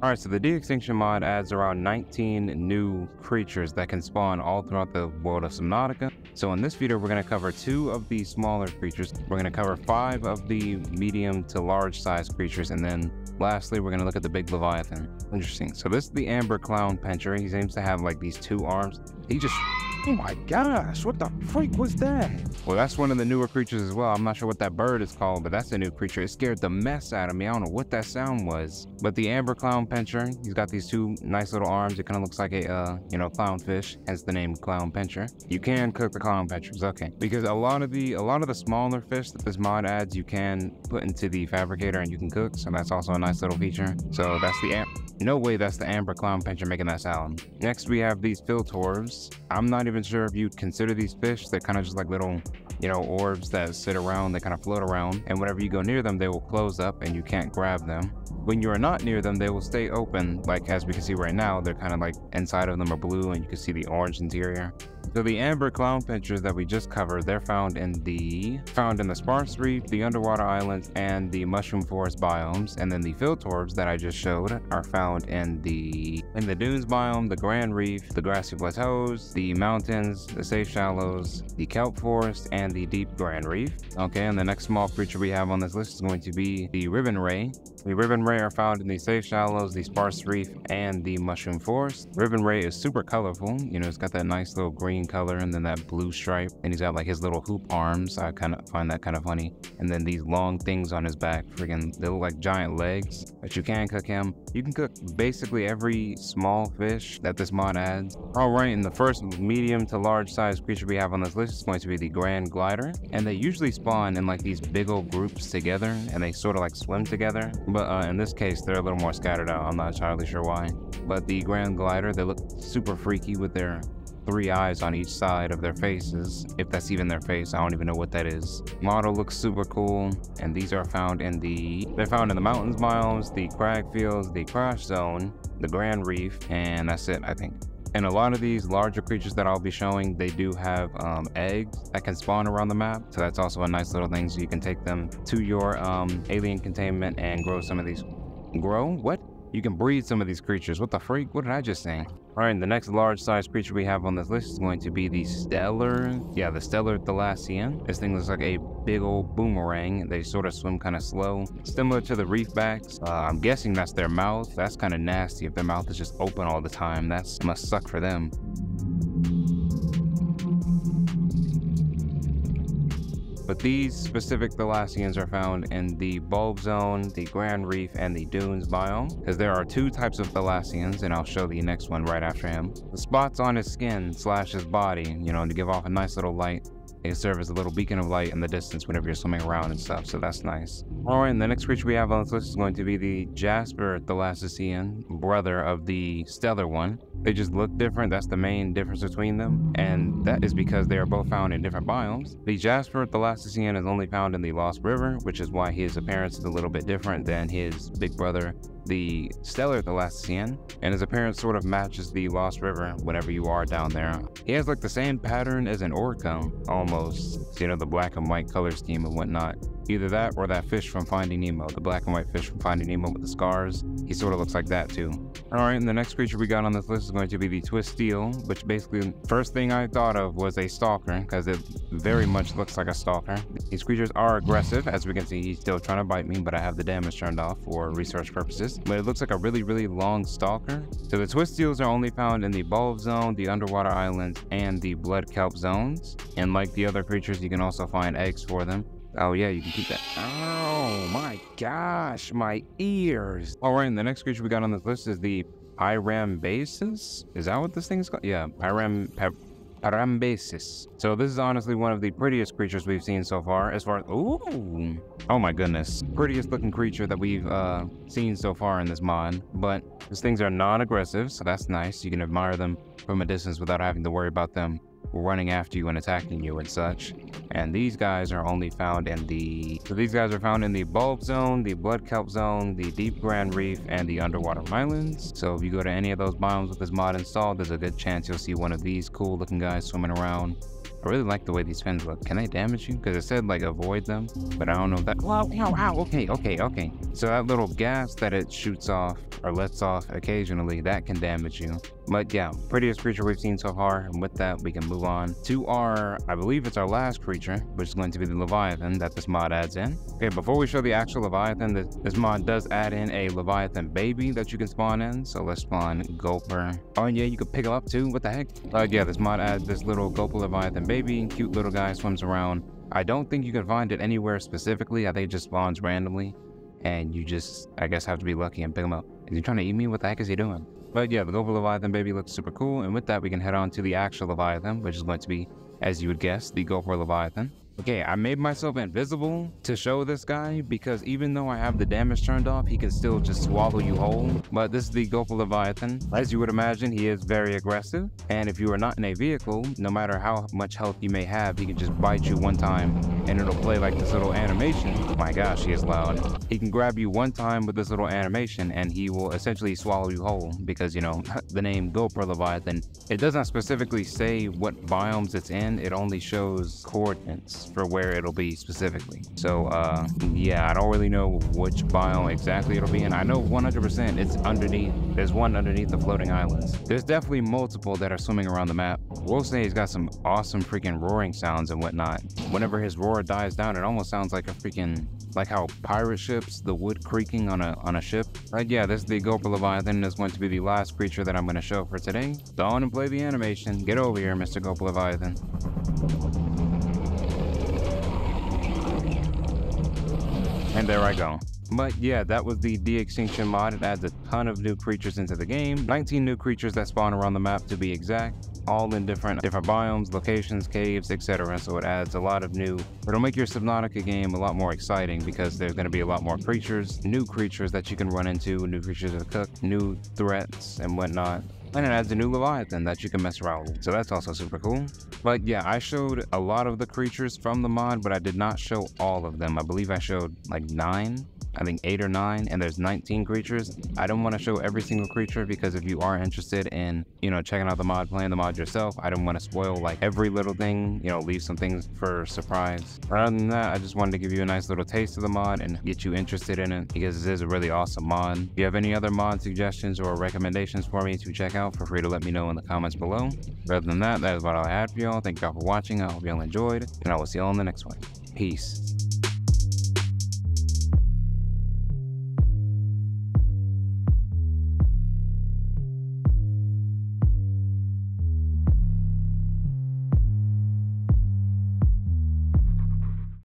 All right, so the de-extinction mod adds around 19 new creatures that can spawn all throughout the world of Subnautica. So in this video, we're going to cover two of the smaller creatures. We're going to cover five of the medium to large size creatures. And then lastly, we're going to look at the big Leviathan. Interesting. So this is the Amber Clown Pincher. He seems to have like these two arms. He just Oh my gosh, what the freak was that? Well, that's one of the newer creatures as well. I'm not sure what that bird is called, but that's a new creature. It scared the mess out of me. I don't know what that sound was. But the Amber Clown Pincher, he's got these two nice little arms. It kind of looks like a, uh, you know, clownfish, hence the name Clown Pincher. You can cook the clown pinchers, okay. Because a lot of the a lot of the smaller fish that this mod adds, you can put into the fabricator and you can cook. So that's also a nice little feature. So that's the amp. no way that's the Amber Clown Pincher making that sound. Next, we have these Filtorbs. I'm not even sure if you'd consider these fish. They're kind of just like little, you know, orbs that sit around. They kind of float around. And whenever you go near them, they will close up and you can't grab them. When you are not near them, they will stay open. Like as we can see right now, they're kind of like inside of them are blue and you can see the orange interior. So the amber clown pinchers that we just covered, they're found in the found in the sparse reef, the underwater islands, and the mushroom forest biomes. And then the filtorbs that I just showed are found in the in the dunes biome, the grand reef, the grassy plateaus, the mountains, the safe shallows, the kelp forest, and the deep grand reef. Okay, and the next small creature we have on this list is going to be the ribbon ray. The ribbon ray are found in the safe shallows, the sparse reef, and the mushroom forest. Ribbon ray is super colorful. You know, it's got that nice little green color and then that blue stripe. And he's got like his little hoop arms. I kind of find that kind of funny. And then these long things on his back, freaking, they look like giant legs. But you can cook him. You can cook basically every small fish that this mod adds. All right, and the first medium to large size creature we have on this list is going to be the Grand Glider. And they usually spawn in like these big old groups together and they sort of like swim together. But uh, in this case, they're a little more scattered out. I'm not entirely sure why. But the Grand Glider, they look super freaky with their three eyes on each side of their faces, if that's even their face. I don't even know what that is. Model looks super cool, and these are found in the, they're found in the mountains biomes, the crag fields, the crash zone, the Grand Reef, and that's it, I think. And a lot of these larger creatures that I'll be showing, they do have um, eggs that can spawn around the map. So that's also a nice little thing. So you can take them to your um, alien containment and grow some of these. Grow? What? You can breed some of these creatures. What the freak? What did I just say? All right, the next large size creature we have on this list is going to be the Stellar. Yeah, the Stellar Thalassacean. This thing looks like a big old boomerang. They sort of swim kind of slow, similar to the reefbacks. Uh, I'm guessing that's their mouth. That's kind of nasty if their mouth is just open all the time. That must suck for them. But these specific Thalassaceans are found in the Bulb Zone, the Grand Reef, and the Dunes biome, because there are two types of Thalassaceans, and I'll show the next one right after him. The spots on his skin slash his body, you know, to give off a nice little light, they serve as a little beacon of light in the distance whenever you're swimming around and stuff, so that's nice. Alright, and the next creature we have on this list is going to be the Jasper Thalassacean, brother of the Stellar one. They just look different, that's the main difference between them, and that is because they are both found in different biomes. The Jasper Thalassacean is only found in the Lost River, which is why his appearance is a little bit different than his big brother the Stellar the last Thalassacean, and his appearance sort of matches the Lost River whenever you are down there. He has like the same pattern as an Orca, almost. So, you know, the black and white color scheme and whatnot. Either that or that fish from Finding Nemo, the black and white fish from Finding Nemo with the scars. He sort of looks like that too. Alright, and the next creature we got on this list is going to be the Twisteel, which basically, first thing I thought of was a stalker, because it very much looks like a stalker. These creatures are aggressive, as we can see he's still trying to bite me, but I have the damage turned off for research purposes. But it looks like a really, really long stalker. So the Twisteels are only found in the Bulb Zone, the Underwater Islands, and the Blood Kelp zones. And like the other creatures, you can also find eggs for them. Oh yeah, you can keep that. Oh my gosh, my ears. All right, and the next creature we got on this list is the pyram Pyrambassis. Is that what this thing's called? Yeah, Pyram... Pyrambassis. So this is honestly one of the prettiest creatures we've seen so far as far as... Ooh! Oh my goodness. Prettiest looking creature that we've uh, seen so far in this mod. But these things are non-aggressive, so that's nice. You can admire them from a distance without having to worry about them running after you and attacking you and such. And these guys are only found in the... So these guys are found in the Bulb Zone, the Blood Kelp Zone, the Deep Grand Reef, and the Underwater Islands. So if you go to any of those biomes with this mod installed, there's a good chance you'll see one of these cool looking guys swimming around. I really like the way these fins look. Can they damage you? Because it said like avoid them, but I don't know if that. Wow, wow, wow. Okay, okay, okay. So that little gas that it shoots off or lets off occasionally, that can damage you. But yeah, prettiest creature we've seen so far. And with that, we can move on to our, I believe it's our last creature, which is going to be the Leviathan that this mod adds in. Okay, before we show the actual Leviathan, this, this mod does add in a Leviathan baby that you can spawn in. So let's spawn Gulper. Oh, yeah, you can pick him up too. What the heck? Uh, yeah, this mod adds this little Gulper Leviathan baby. Cute little guy swims around. I don't think you can find it anywhere specifically. I think it just spawns randomly. And you just, I guess, have to be lucky and pick him up. Is he trying to eat me? What the heck is he doing? But yeah, the Gulper Leviathan baby looks super cool. And with that, we can head on to the actual Leviathan, which is going to be, as you would guess, the Gulper Leviathan. Okay, I made myself invisible to show this guy because even though I have the damage turned off, he can still just swallow you whole. But this is the Gulper Leviathan. As you would imagine, he is very aggressive. And if you are not in a vehicle, no matter how much health you may have, he can just bite you one time and it'll play like this little animation. My gosh, he is loud. He can grab you one time with this little animation and he will essentially swallow you whole because, you know, the name Gulper Leviathan, it does not specifically say what biomes it's in. It only shows coordinates for where it'll be specifically. So uh, yeah, I don't really know which biome exactly it'll be in. I know 100% it's underneath. There's one underneath the floating islands. There's definitely multiple that are swimming around the map. We'll say he's got some awesome freaking roaring sounds and whatnot. Whenever his roar dies down, it almost sounds like a freaking like how pirate ships, the wood creaking on a on a ship. Right, yeah, this is the Gulper Leviathan is going to be the last creature that I'm going to show for today. On and play the animation. Get over here, Mr. Gulper Leviathan. And there I go. But yeah, that was the de-extinction mod. It adds a ton of new creatures into the game. 19 new creatures that spawn around the map to be exact. All in different different biomes, locations, caves, etc. So it adds a lot of new. It'll make your Subnautica game a lot more exciting because there's going to be a lot more creatures, new creatures that you can run into, new creatures to cook, new threats and whatnot. And it adds a new Leviathan that you can mess around with. So that's also super cool. But yeah, I showed a lot of the creatures from the mod, but I did not show all of them. I believe I showed like nine I think eight or nine, and there's 19 creatures. I don't want to show every single creature because if you are interested in, you know, checking out the mod, playing the mod yourself, I don't want to spoil like every little thing, you know, leave some things for surprise. Other than that, I just wanted to give you a nice little taste of the mod and get you interested in it because it is a really awesome mod. If you have any other mod suggestions or recommendations for me to check out, feel free to let me know in the comments below. Other than that, that is what I had for y'all. Thank y'all for watching. I hope y'all enjoyed, and I will see y'all in the next one. Peace.